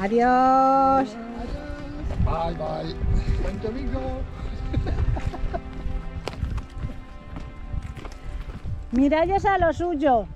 Adiós. Bye, bye. Thank you, amigo. Miralles a lo suyo.